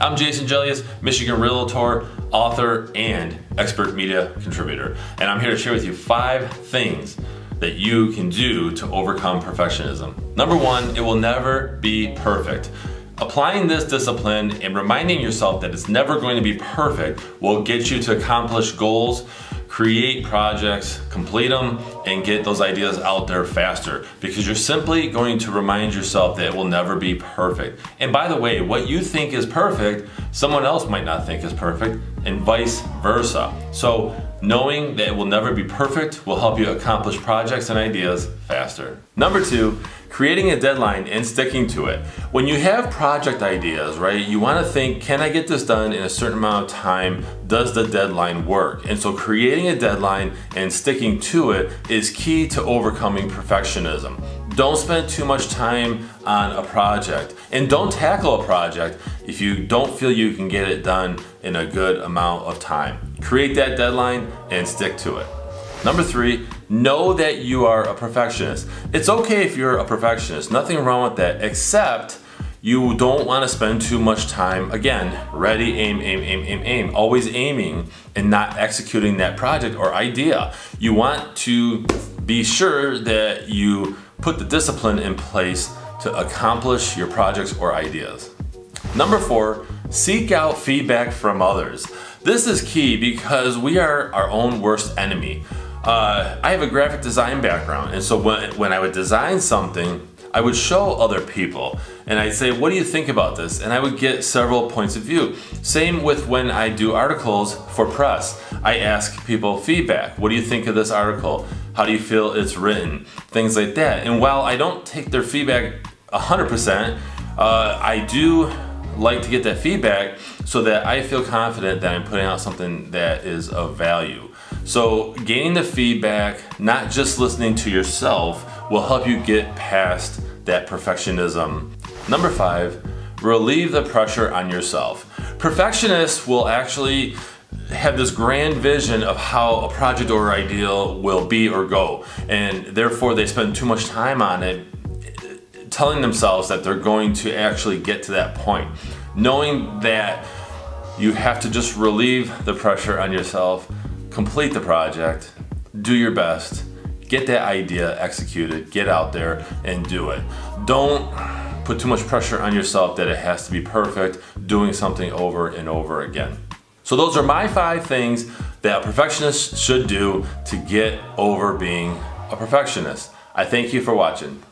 I'm Jason Gelios, Michigan Realtor, author, and expert media contributor. And I'm here to share with you five things that you can do to overcome perfectionism. Number one, it will never be perfect. Applying this discipline and reminding yourself that it's never going to be perfect will get you to accomplish goals create projects, complete them, and get those ideas out there faster because you're simply going to remind yourself that it will never be perfect. And by the way, what you think is perfect, someone else might not think is perfect, and vice versa. So knowing that it will never be perfect will help you accomplish projects and ideas faster. Number two, creating a deadline and sticking to it. When you have project ideas, right, you wanna think, can I get this done in a certain amount of time? Does the deadline work? And so creating a deadline and sticking to it is key to overcoming perfectionism. Don't spend too much time on a project and don't tackle a project if you don't feel you can get it done in a good amount of time. Create that deadline and stick to it. Number three, know that you are a perfectionist. It's okay if you're a perfectionist, nothing wrong with that, except you don't want to spend too much time, again, ready, aim, aim, aim, aim, aim, always aiming and not executing that project or idea. You want to be sure that you put the discipline in place to accomplish your projects or ideas. Number four, seek out feedback from others. This is key because we are our own worst enemy. Uh, I have a graphic design background, and so when, when I would design something, I would show other people and I'd say, what do you think about this? And I would get several points of view. Same with when I do articles for press. I ask people feedback. What do you think of this article? How do you feel it's written? Things like that. And while I don't take their feedback 100%, uh, I do like to get that feedback so that I feel confident that I'm putting out something that is of value. So gaining the feedback, not just listening to yourself, will help you get past that perfectionism. Number five, relieve the pressure on yourself. Perfectionists will actually have this grand vision of how a project or ideal will be or go and therefore they spend too much time on it telling themselves that they're going to actually get to that point knowing that you have to just relieve the pressure on yourself complete the project, do your best, get that idea executed, get out there and do it. Don't put too much pressure on yourself that it has to be perfect, doing something over and over again. So those are my five things that a perfectionist should do to get over being a perfectionist. I thank you for watching.